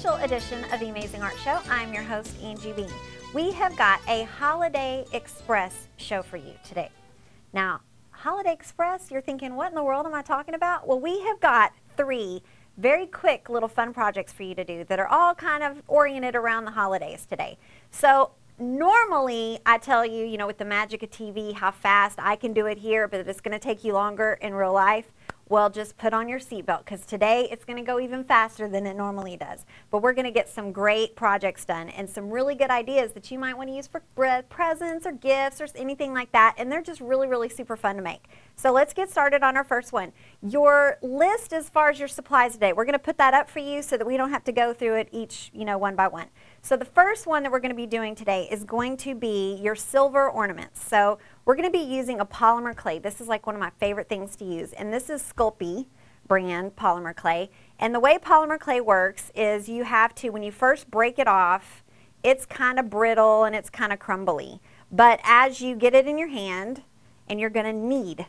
special edition of the Amazing Art Show. I'm your host, Angie Bean. We have got a Holiday Express show for you today. Now, Holiday Express, you're thinking, what in the world am I talking about? Well, we have got three very quick little fun projects for you to do that are all kind of oriented around the holidays today. So normally I tell you, you know, with the magic of TV, how fast I can do it here, but it's going to take you longer in real life. Well, just put on your seatbelt because today it's going to go even faster than it normally does. But we're going to get some great projects done and some really good ideas that you might want to use for presents or gifts or anything like that. And they're just really, really super fun to make. So let's get started on our first one. Your list as far as your supplies today, we're going to put that up for you so that we don't have to go through it each, you know, one by one. So the first one that we're going to be doing today is going to be your silver ornaments. So we're going to be using a polymer clay. This is like one of my favorite things to use. And this is Sculpey brand polymer clay. And the way polymer clay works is you have to, when you first break it off, it's kind of brittle and it's kind of crumbly. But as you get it in your hand, and you're going to knead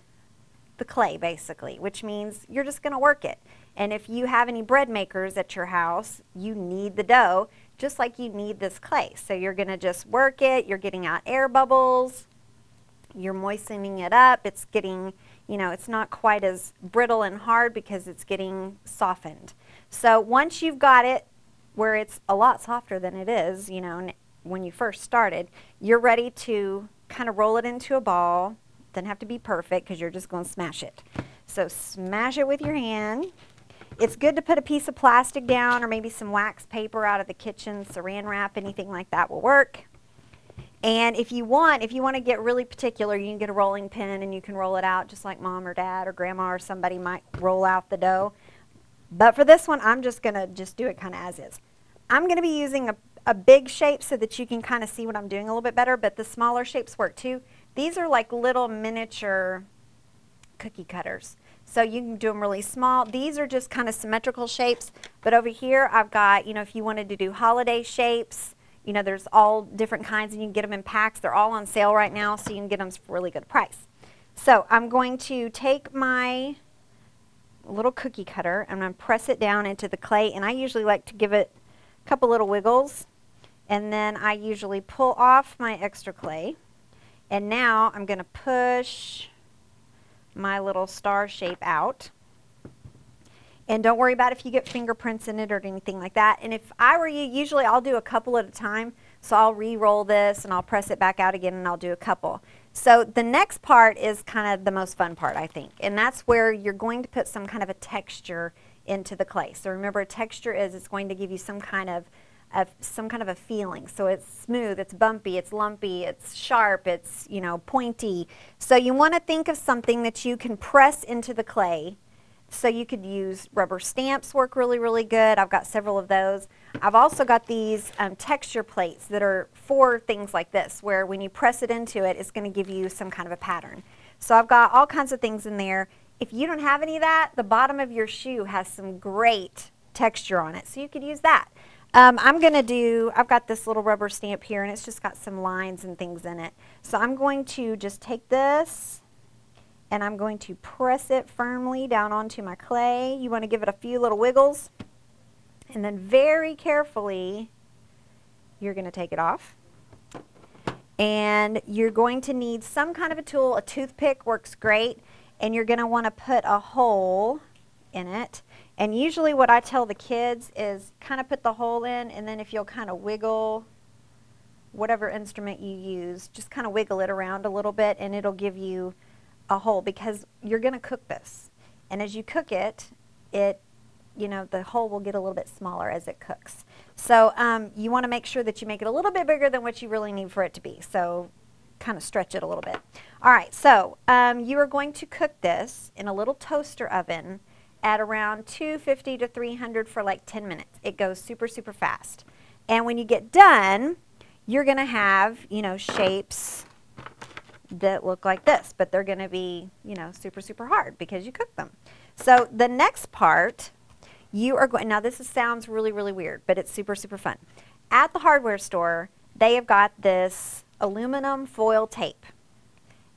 the clay basically, which means you're just going to work it. And if you have any bread makers at your house, you knead the dough just like you knead this clay. So you're going to just work it, you're getting out air bubbles, you're moistening it up, it's getting, you know, it's not quite as brittle and hard because it's getting softened. So once you've got it where it's a lot softer than it is, you know, when you first started, you're ready to kind of roll it into a ball. Doesn't have to be perfect because you're just going to smash it. So smash it with your hand. It's good to put a piece of plastic down or maybe some wax paper out of the kitchen, saran wrap, anything like that will work. And if you want, if you want to get really particular, you can get a rolling pin and you can roll it out just like mom or dad or grandma or somebody might roll out the dough. But for this one, I'm just going to just do it kind of as is. I'm going to be using a, a big shape so that you can kind of see what I'm doing a little bit better, but the smaller shapes work too. These are like little miniature cookie cutters. So you can do them really small. These are just kind of symmetrical shapes. But over here, I've got, you know, if you wanted to do holiday shapes, you know, there's all different kinds and you can get them in packs. They're all on sale right now, so you can get them for a really good price. So I'm going to take my little cookie cutter and I'm going to press it down into the clay. And I usually like to give it a couple little wiggles. And then I usually pull off my extra clay. And now I'm going to push my little star shape out. And don't worry about if you get fingerprints in it or anything like that. And if I were you, usually I'll do a couple at a time. So I'll re-roll this and I'll press it back out again and I'll do a couple. So the next part is kind of the most fun part, I think. And that's where you're going to put some kind of a texture into the clay. So remember, texture is it's going to give you some kind of of some kind of a feeling. So it's smooth, it's bumpy, it's lumpy, it's sharp, it's, you know, pointy. So you want to think of something that you can press into the clay. So you could use rubber stamps work really, really good. I've got several of those. I've also got these um, texture plates that are for things like this, where when you press it into it, it's going to give you some kind of a pattern. So I've got all kinds of things in there. If you don't have any of that, the bottom of your shoe has some great texture on it, so you could use that. Um, I'm going to do, I've got this little rubber stamp here and it's just got some lines and things in it. So I'm going to just take this and I'm going to press it firmly down onto my clay. You want to give it a few little wiggles and then very carefully you're going to take it off. And you're going to need some kind of a tool. A toothpick works great. And you're going to want to put a hole in it and usually what I tell the kids is kind of put the hole in and then if you'll kind of wiggle whatever instrument you use, just kind of wiggle it around a little bit and it'll give you a hole because you're going to cook this. And as you cook it, it, you know, the hole will get a little bit smaller as it cooks. So um, you want to make sure that you make it a little bit bigger than what you really need for it to be. So kind of stretch it a little bit. All right, so um, you are going to cook this in a little toaster oven at around 250 to 300 for like 10 minutes. It goes super, super fast. And when you get done, you're going to have, you know, shapes that look like this, but they're going to be, you know, super, super hard because you cook them. So the next part, you are going, now this is, sounds really, really weird, but it's super, super fun. At the hardware store, they have got this aluminum foil tape.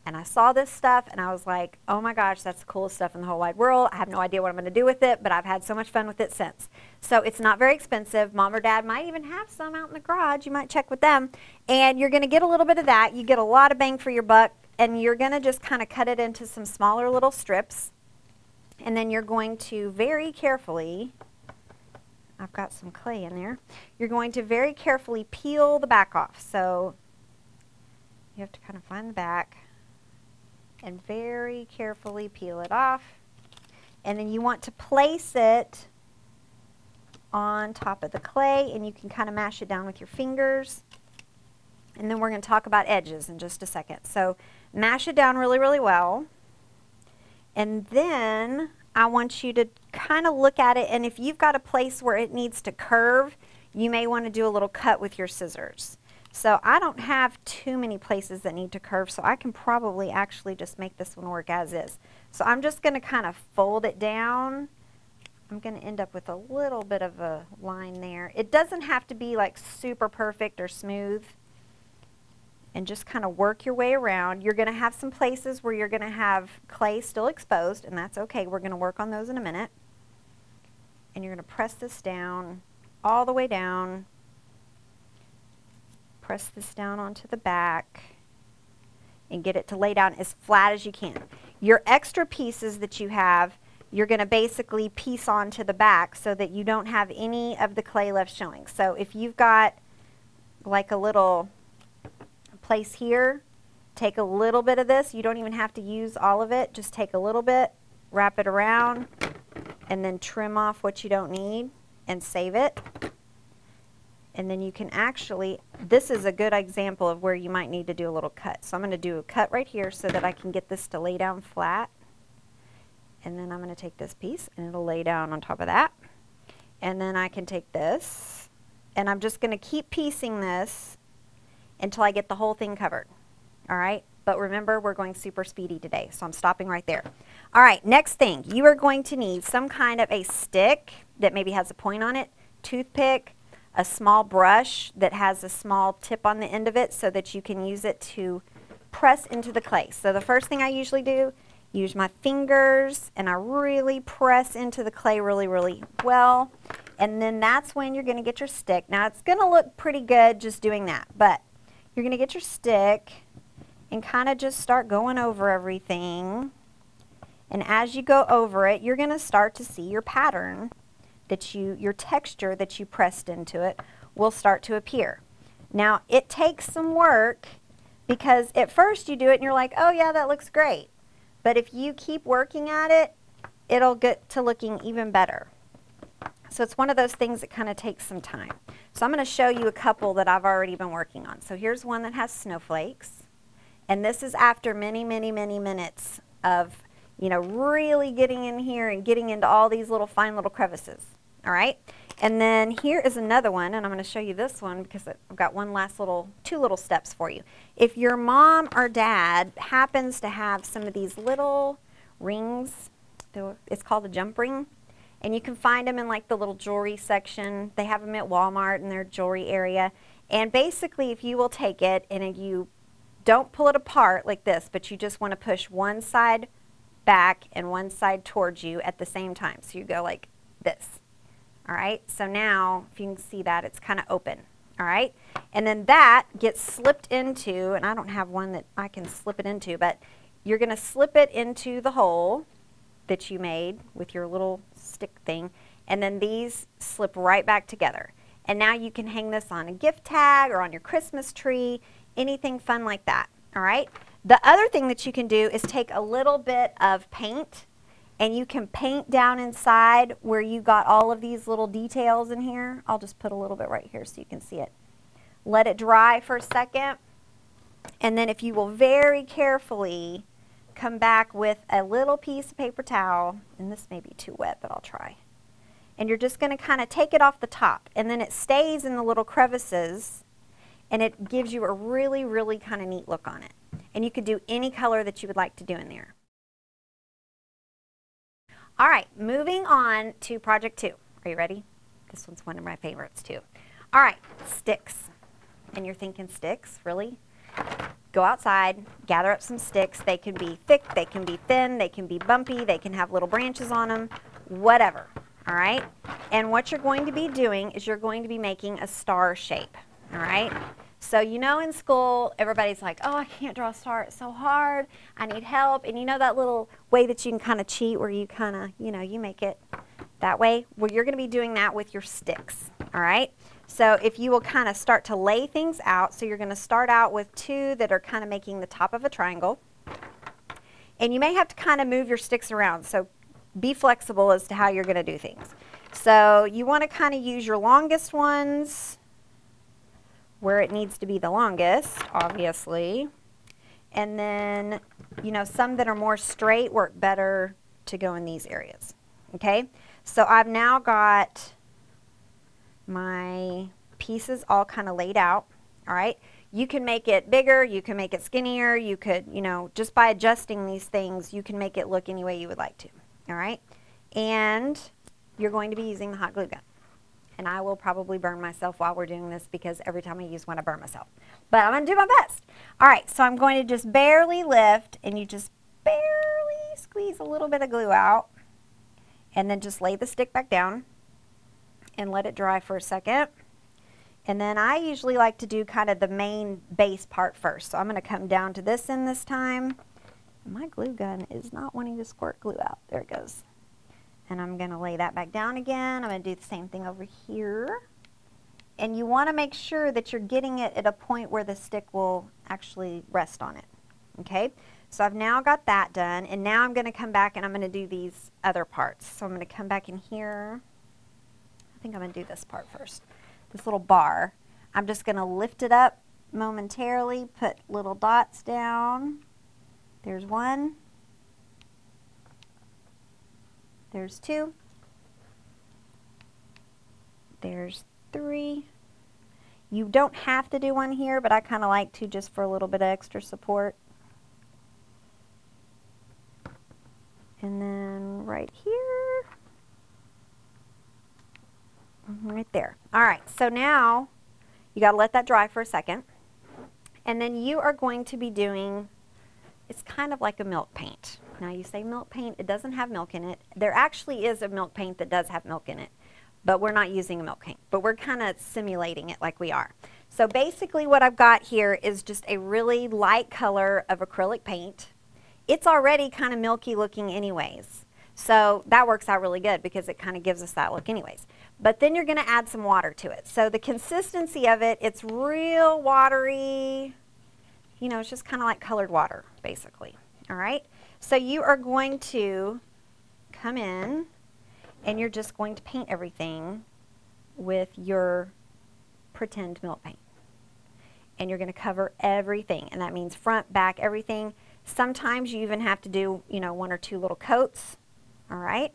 And I saw this stuff and I was like, oh my gosh, that's the coolest stuff in the whole wide world. I have no idea what I'm going to do with it, but I've had so much fun with it since. So it's not very expensive. Mom or dad might even have some out in the garage. You might check with them. And you're going to get a little bit of that. You get a lot of bang for your buck. And you're going to just kind of cut it into some smaller little strips. And then you're going to very carefully, I've got some clay in there, you're going to very carefully peel the back off. So you have to kind of find the back and very carefully peel it off. And then you want to place it on top of the clay and you can kind of mash it down with your fingers. And then we're going to talk about edges in just a second. So mash it down really, really well. And then I want you to kind of look at it and if you've got a place where it needs to curve, you may want to do a little cut with your scissors. So I don't have too many places that need to curve, so I can probably actually just make this one work as is. So I'm just going to kind of fold it down. I'm going to end up with a little bit of a line there. It doesn't have to be like super perfect or smooth. And just kind of work your way around. You're going to have some places where you're going to have clay still exposed, and that's okay. We're going to work on those in a minute. And you're going to press this down all the way down press this down onto the back and get it to lay down as flat as you can. Your extra pieces that you have, you're going to basically piece onto the back so that you don't have any of the clay left showing. So if you've got like a little place here, take a little bit of this. You don't even have to use all of it. Just take a little bit, wrap it around, and then trim off what you don't need and save it. And then you can actually, this is a good example of where you might need to do a little cut. So I'm going to do a cut right here so that I can get this to lay down flat. And then I'm going to take this piece and it'll lay down on top of that. And then I can take this and I'm just going to keep piecing this until I get the whole thing covered. All right. But remember, we're going super speedy today, so I'm stopping right there. All right, next thing, you are going to need some kind of a stick that maybe has a point on it, toothpick, a small brush that has a small tip on the end of it so that you can use it to press into the clay. So the first thing I usually do, use my fingers and I really press into the clay really, really well. And then that's when you're going to get your stick. Now it's going to look pretty good just doing that, but you're going to get your stick and kind of just start going over everything. And as you go over it, you're going to start to see your pattern that you, your texture that you pressed into it will start to appear. Now, it takes some work because at first you do it and you're like, oh yeah, that looks great. But if you keep working at it, it'll get to looking even better. So it's one of those things that kind of takes some time. So I'm going to show you a couple that I've already been working on. So here's one that has snowflakes. And this is after many, many, many minutes of, you know, really getting in here and getting into all these little fine little crevices all right? And then here is another one, and I'm going to show you this one because I've got one last little, two little steps for you. If your mom or dad happens to have some of these little rings, it's called a jump ring, and you can find them in like the little jewelry section. They have them at Walmart in their jewelry area. And basically, if you will take it and you don't pull it apart like this, but you just want to push one side back and one side towards you at the same time. So you go like this. All right, so now if you can see that, it's kind of open. All right, and then that gets slipped into, and I don't have one that I can slip it into, but you're going to slip it into the hole that you made with your little stick thing, and then these slip right back together. And now you can hang this on a gift tag or on your Christmas tree, anything fun like that. All right. The other thing that you can do is take a little bit of paint and you can paint down inside where you got all of these little details in here. I'll just put a little bit right here so you can see it. Let it dry for a second. And then if you will very carefully come back with a little piece of paper towel, and this may be too wet, but I'll try. And you're just going to kind of take it off the top, and then it stays in the little crevices, and it gives you a really, really kind of neat look on it. And you could do any color that you would like to do in there. All right, moving on to project two. Are you ready? This one's one of my favorites too. All right, sticks. And you're thinking sticks, really? go outside, gather up some sticks. They can be thick, they can be thin, they can be bumpy, they can have little branches on them, whatever. All right? And what you're going to be doing is you're going to be making a star shape. All right? So you know in school, everybody's like, oh, I can't draw a star. It's so hard. I need help. And you know that little way that you can kind of cheat where you kind of, you know, you make it that way? Well, you're going to be doing that with your sticks. All right? So if you will kind of start to lay things out, so you're going to start out with two that are kind of making the top of a triangle. And you may have to kind of move your sticks around, so be flexible as to how you're going to do things. So you want to kind of use your longest ones where it needs to be the longest, obviously. And then, you know, some that are more straight work better to go in these areas. Okay? So I've now got my pieces all kind of laid out. All right. You can make it bigger, you can make it skinnier, you could, you know, just by adjusting these things, you can make it look any way you would like to. All right. And you're going to be using the hot glue gun. And I will probably burn myself while we're doing this because every time I use one, I burn myself. But I'm going to do my best. All right, so I'm going to just barely lift, and you just barely squeeze a little bit of glue out. And then just lay the stick back down and let it dry for a second. And then I usually like to do kind of the main base part first. So I'm going to come down to this end this time. My glue gun is not wanting to squirt glue out. There it goes. And I'm going to lay that back down again. I'm going to do the same thing over here. And you want to make sure that you're getting it at a point where the stick will actually rest on it. Okay? So I've now got that done. And now I'm going to come back and I'm going to do these other parts. So I'm going to come back in here I think I'm going to do this part first. This little bar. I'm just going to lift it up momentarily, put little dots down. There's one. There's two. There's three. You don't have to do one here, but I kind of like to just for a little bit of extra support. And then right here. Right there. All right, so now you got to let that dry for a second. And then you are going to be doing, it's kind of like a milk paint. Now you say milk paint, it doesn't have milk in it. There actually is a milk paint that does have milk in it, but we're not using a milk paint, but we're kind of simulating it like we are. So basically what I've got here is just a really light color of acrylic paint. It's already kind of milky looking anyways. So that works out really good because it kind of gives us that look anyways. But then you're going to add some water to it. So the consistency of it, it's real watery. You know, it's just kind of like colored water, basically. All right? So you are going to come in and you're just going to paint everything with your pretend milk paint. And you're going to cover everything. And that means front, back, everything. Sometimes you even have to do, you know, one or two little coats. All right?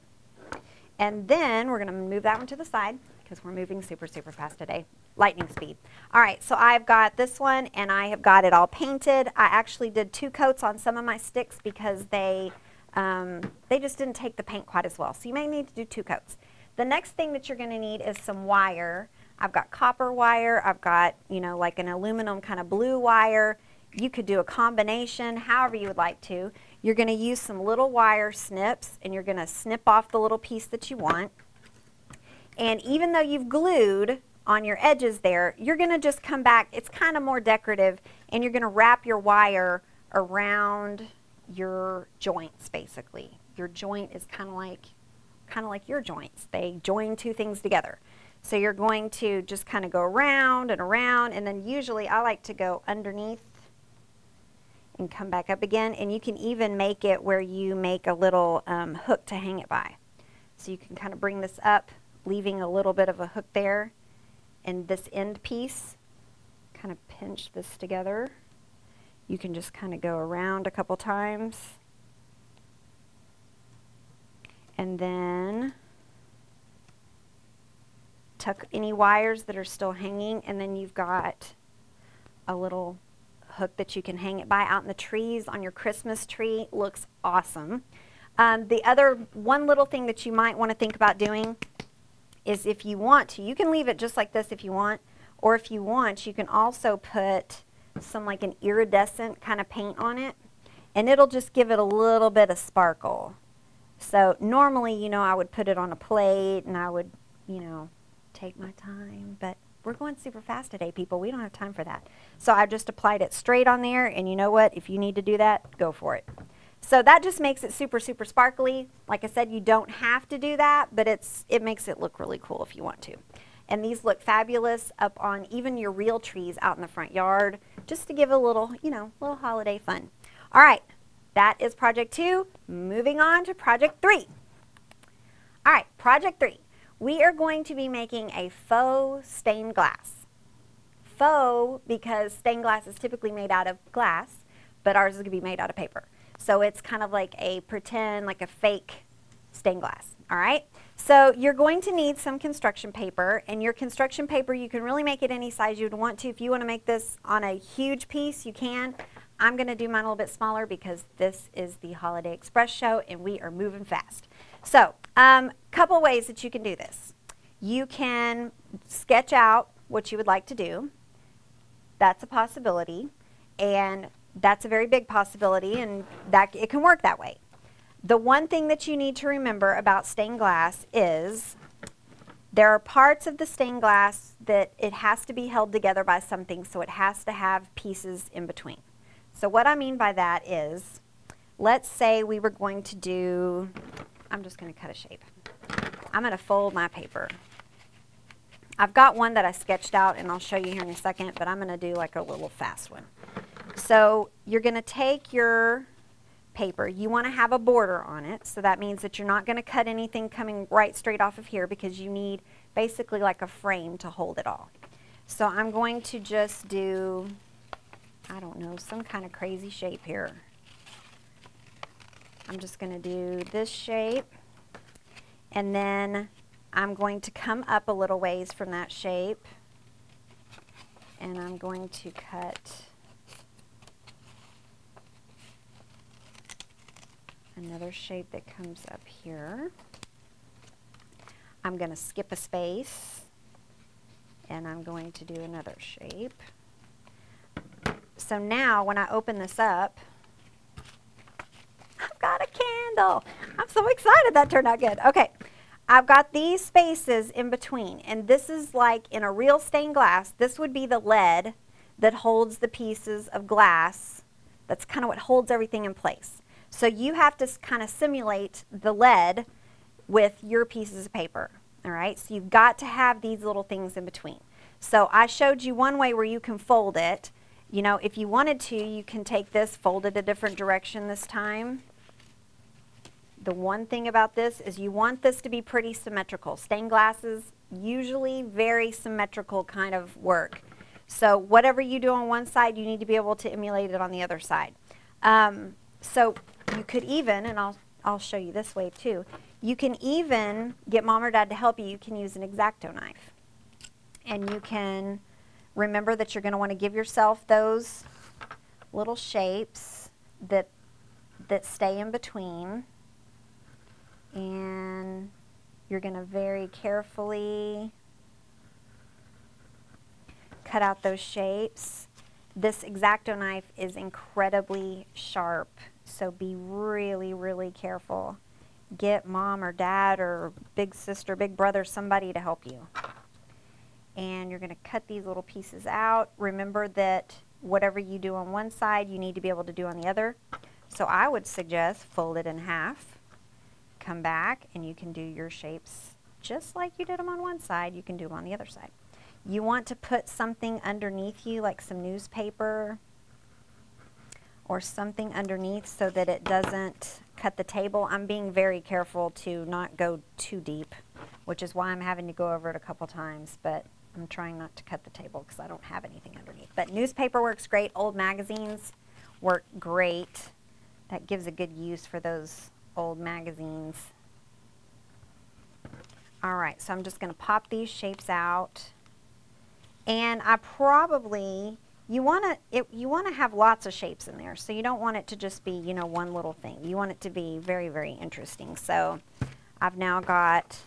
And then we're going to move that one to the side because we're moving super, super fast today. Lightning speed. All right, so I've got this one and I have got it all painted. I actually did two coats on some of my sticks because they, um, they just didn't take the paint quite as well. So you may need to do two coats. The next thing that you're going to need is some wire. I've got copper wire. I've got, you know, like an aluminum kind of blue wire. You could do a combination, however you would like to. You're going to use some little wire snips and you're going to snip off the little piece that you want. And even though you've glued on your edges there, you're going to just come back. It's kind of more decorative and you're going to wrap your wire around your joints basically. Your joint is kind of like kind of like your joints. They join two things together. So you're going to just kind of go around and around and then usually I like to go underneath and come back up again. And you can even make it where you make a little um, hook to hang it by. So you can kind of bring this up, leaving a little bit of a hook there. And this end piece, kind of pinch this together. You can just kind of go around a couple times. And then tuck any wires that are still hanging. And then you've got a little hook that you can hang it by out in the trees on your Christmas tree. Looks awesome. Um, the other one little thing that you might want to think about doing is if you want to, you can leave it just like this if you want, or if you want, you can also put some like an iridescent kind of paint on it and it'll just give it a little bit of sparkle. So normally, you know, I would put it on a plate and I would, you know, take my time, but we're going super fast today, people. We don't have time for that. So I just applied it straight on there, and you know what? If you need to do that, go for it. So that just makes it super, super sparkly. Like I said, you don't have to do that, but it's it makes it look really cool if you want to. And these look fabulous up on even your real trees out in the front yard, just to give a little, you know, little holiday fun. All right, that is project two. Moving on to project three. All right, project three. We are going to be making a faux stained glass. Faux because stained glass is typically made out of glass, but ours is going to be made out of paper. So it's kind of like a pretend, like a fake stained glass. All right. So you're going to need some construction paper, and your construction paper, you can really make it any size you'd want to. If you want to make this on a huge piece, you can. I'm going to do mine a little bit smaller because this is the Holiday Express show and we are moving fast. So, a um, couple ways that you can do this. You can sketch out what you would like to do. That's a possibility. And that's a very big possibility and that it can work that way. The one thing that you need to remember about stained glass is there are parts of the stained glass that it has to be held together by something, so it has to have pieces in between. So what I mean by that is, let's say we were going to do, I'm just going to cut a shape. I'm going to fold my paper. I've got one that I sketched out and I'll show you here in a second, but I'm going to do like a little fast one. So you're going to take your paper. You want to have a border on it, so that means that you're not going to cut anything coming right straight off of here because you need basically like a frame to hold it all. So I'm going to just do I don't know, some kind of crazy shape here. I'm just going to do this shape and then I'm going to come up a little ways from that shape and I'm going to cut another shape that comes up here. I'm going to skip a space and I'm going to do another shape. So now when I open this up, I've got a candle. I'm so excited that turned out good. Okay, I've got these spaces in between, and this is like in a real stained glass, this would be the lead that holds the pieces of glass. That's kind of what holds everything in place. So you have to kind of simulate the lead with your pieces of paper. All right, so you've got to have these little things in between. So I showed you one way where you can fold it. You know, if you wanted to, you can take this, fold it a different direction this time. The one thing about this is you want this to be pretty symmetrical. Stained glasses, usually very symmetrical kind of work. So whatever you do on one side, you need to be able to emulate it on the other side. Um, so you could even, and I'll, I'll show you this way too, you can even get mom or dad to help you. You can use an X-Acto knife. And you can Remember that you're going to want to give yourself those little shapes that, that stay in between. And you're going to very carefully cut out those shapes. This X-Acto knife is incredibly sharp, so be really, really careful. Get mom or dad or big sister, big brother, somebody to help you and you're going to cut these little pieces out. Remember that whatever you do on one side, you need to be able to do on the other. So I would suggest fold it in half, come back, and you can do your shapes just like you did them on one side, you can do them on the other side. You want to put something underneath you, like some newspaper or something underneath so that it doesn't cut the table. I'm being very careful to not go too deep, which is why I'm having to go over it a couple times. But I'm trying not to cut the table because I don't have anything underneath. But newspaper works great. Old magazines work great. That gives a good use for those old magazines. All right, so I'm just going to pop these shapes out. And I probably, you want to you want to have lots of shapes in there. So you don't want it to just be, you know, one little thing. You want it to be very, very interesting. So I've now got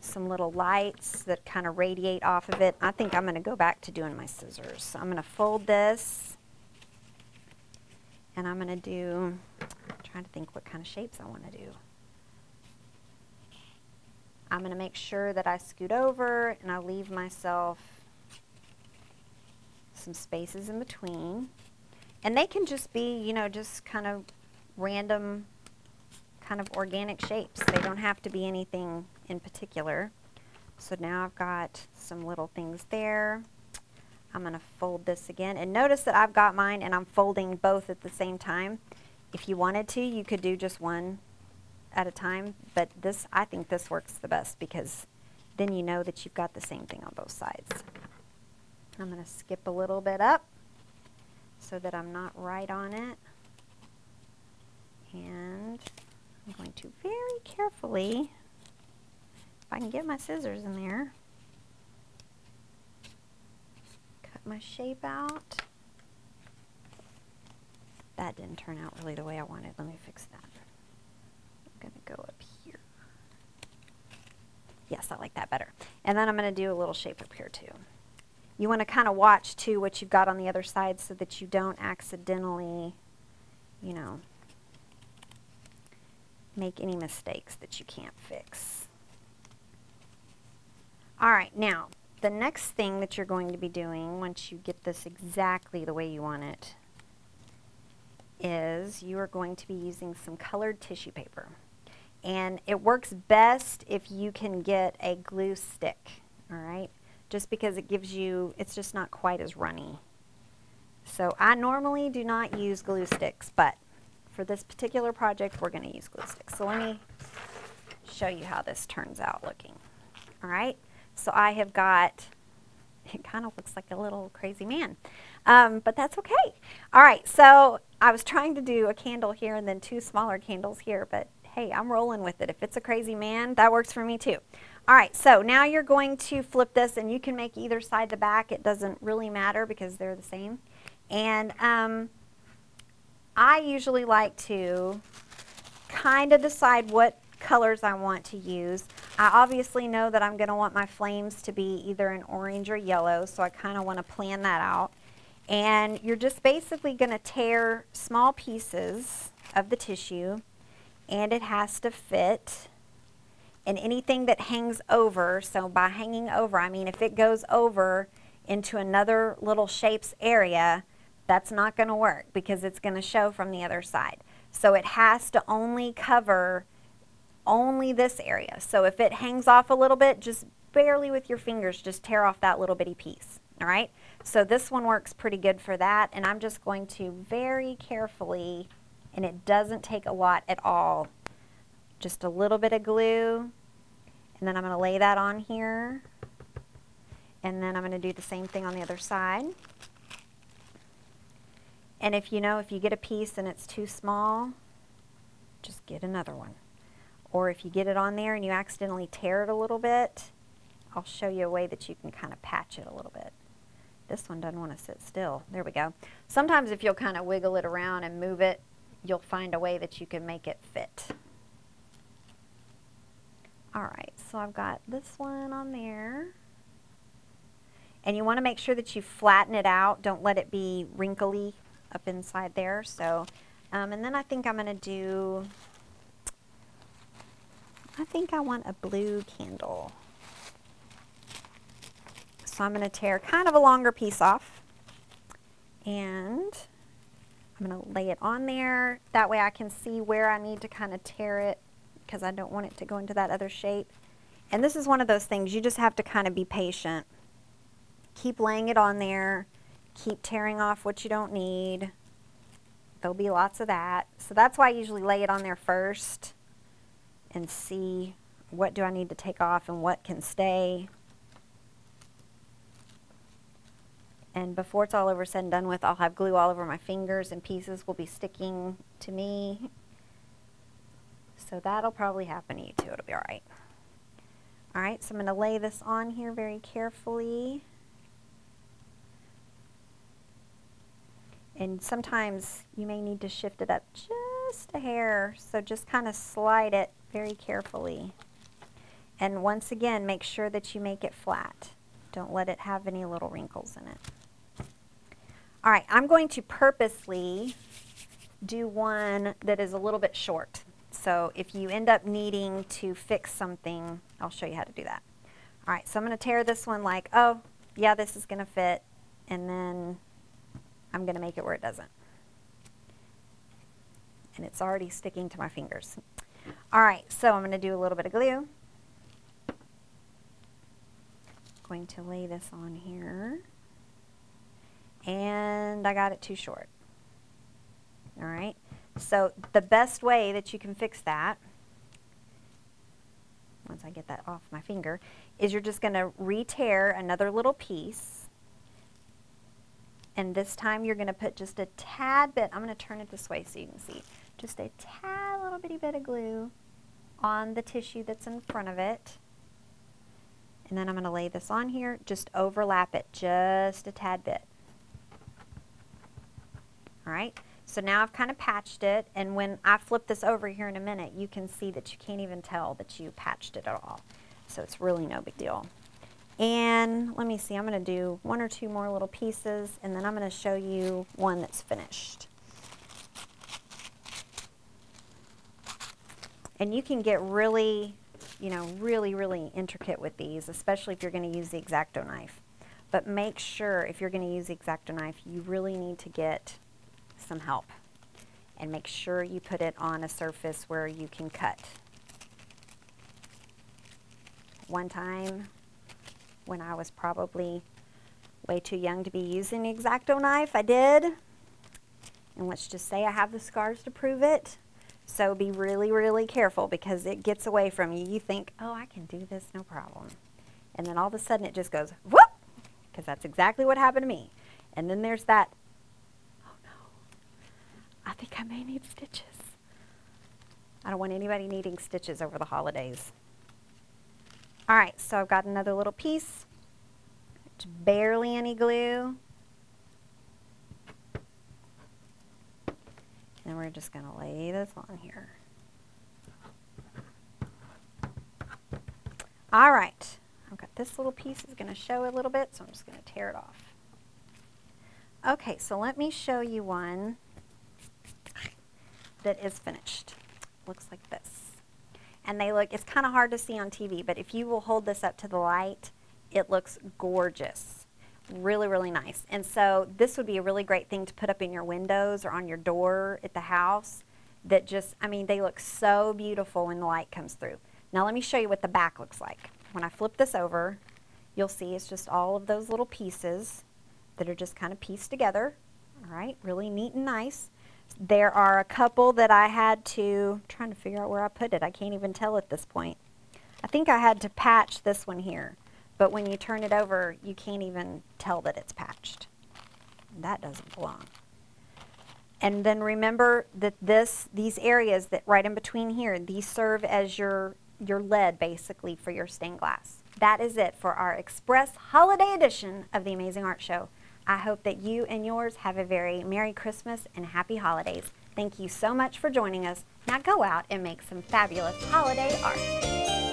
some little lights that kind of radiate off of it. I think I'm going to go back to doing my scissors. So I'm going to fold this and I'm going to do, I'm trying to think what kind of shapes I want to do. I'm going to make sure that I scoot over and I leave myself some spaces in between. And they can just be, you know, just kind of random kind of organic shapes. They don't have to be anything in particular. So now I've got some little things there. I'm going to fold this again. And notice that I've got mine and I'm folding both at the same time. If you wanted to, you could do just one at a time. But this, I think this works the best because then you know that you've got the same thing on both sides. I'm going to skip a little bit up so that I'm not right on it. And I'm going to very carefully, if I can get my scissors in there, cut my shape out. That didn't turn out really the way I wanted. Let me fix that. I'm going to go up here. Yes, I like that better. And then I'm going to do a little shape up here too. You want to kind of watch too what you've got on the other side so that you don't accidentally, you know, make any mistakes that you can't fix. All right, now, the next thing that you're going to be doing once you get this exactly the way you want it is you are going to be using some colored tissue paper. And it works best if you can get a glue stick, all right? Just because it gives you, it's just not quite as runny. So I normally do not use glue sticks, but for this particular project, we're going to use glue sticks. So let me show you how this turns out looking. All right, so I have got, it kind of looks like a little crazy man, um, but that's okay. All right, so I was trying to do a candle here and then two smaller candles here, but hey, I'm rolling with it. If it's a crazy man, that works for me too. All right, so now you're going to flip this and you can make either side the back. It doesn't really matter because they're the same. And um, I usually like to kind of decide what colors I want to use. I obviously know that I'm going to want my flames to be either an orange or yellow, so I kind of want to plan that out. And you're just basically going to tear small pieces of the tissue, and it has to fit. And anything that hangs over, so by hanging over, I mean if it goes over into another little shapes area, that's not going to work because it's going to show from the other side. So it has to only cover only this area. So if it hangs off a little bit, just barely with your fingers, just tear off that little bitty piece. All right. So this one works pretty good for that. And I'm just going to very carefully, and it doesn't take a lot at all, just a little bit of glue. And then I'm going to lay that on here. And then I'm going to do the same thing on the other side. And if you know, if you get a piece and it's too small, just get another one. Or if you get it on there and you accidentally tear it a little bit, I'll show you a way that you can kind of patch it a little bit. This one doesn't want to sit still. There we go. Sometimes if you'll kind of wiggle it around and move it, you'll find a way that you can make it fit. All right, so I've got this one on there. And you want to make sure that you flatten it out. Don't let it be wrinkly up inside there. So, um, and then I think I'm going to do, I think I want a blue candle. So I'm going to tear kind of a longer piece off and I'm going to lay it on there. That way I can see where I need to kind of tear it because I don't want it to go into that other shape. And this is one of those things you just have to kind of be patient. Keep laying it on there keep tearing off what you don't need. There'll be lots of that. So that's why I usually lay it on there first and see what do I need to take off and what can stay. And before it's all over said and done with, I'll have glue all over my fingers and pieces will be sticking to me. So that'll probably happen to you too. It'll be all right. All right, so I'm going to lay this on here very carefully. and sometimes you may need to shift it up just a hair. So just kind of slide it very carefully. And once again, make sure that you make it flat. Don't let it have any little wrinkles in it. All right, I'm going to purposely do one that is a little bit short. So if you end up needing to fix something, I'll show you how to do that. All right, so I'm going to tear this one like, oh, yeah, this is going to fit, and then I'm going to make it where it doesn't. And it's already sticking to my fingers. All right, so I'm going to do a little bit of glue. Going to lay this on here. And I got it too short. All right, so the best way that you can fix that, once I get that off my finger, is you're just going to re-tear another little piece. And this time you're going to put just a tad bit, I'm going to turn it this way so you can see, just a tad little bitty bit of glue on the tissue that's in front of it. And then I'm going to lay this on here, just overlap it just a tad bit. All right, so now I've kind of patched it, and when I flip this over here in a minute, you can see that you can't even tell that you patched it at all. So it's really no big deal. And let me see, I'm going to do one or two more little pieces, and then I'm going to show you one that's finished. And you can get really, you know, really, really intricate with these, especially if you're going to use the X-Acto knife. But make sure, if you're going to use the X-Acto knife, you really need to get some help. And make sure you put it on a surface where you can cut. One time, when I was probably way too young to be using the X-Acto knife, I did. And let's just say I have the scars to prove it. So be really, really careful because it gets away from you. You think, oh, I can do this, no problem. And then all of a sudden it just goes, whoop, because that's exactly what happened to me. And then there's that, I think I may need stitches. I don't want anybody needing stitches over the holidays. All right, so I've got another little piece. It's barely any glue. And we're just going to lay this on here. All right, I've got this little piece is going to show a little bit, so I'm just going to tear it off. Okay, so let me show you one that is finished. Looks like this. And they look, it's kind of hard to see on TV, but if you will hold this up to the light, it looks gorgeous really, really nice. And so this would be a really great thing to put up in your windows or on your door at the house that just, I mean, they look so beautiful when the light comes through. Now let me show you what the back looks like. When I flip this over, you'll see it's just all of those little pieces that are just kind of pieced together. All right, really neat and nice. There are a couple that I had to, I'm trying to figure out where I put it. I can't even tell at this point. I think I had to patch this one here. But when you turn it over, you can't even tell that it's patched. That doesn't belong. And then remember that this, these areas that right in between here, these serve as your, your lead basically for your stained glass. That is it for our Express Holiday Edition of the Amazing Art Show. I hope that you and yours have a very Merry Christmas and Happy Holidays. Thank you so much for joining us. Now go out and make some fabulous holiday art.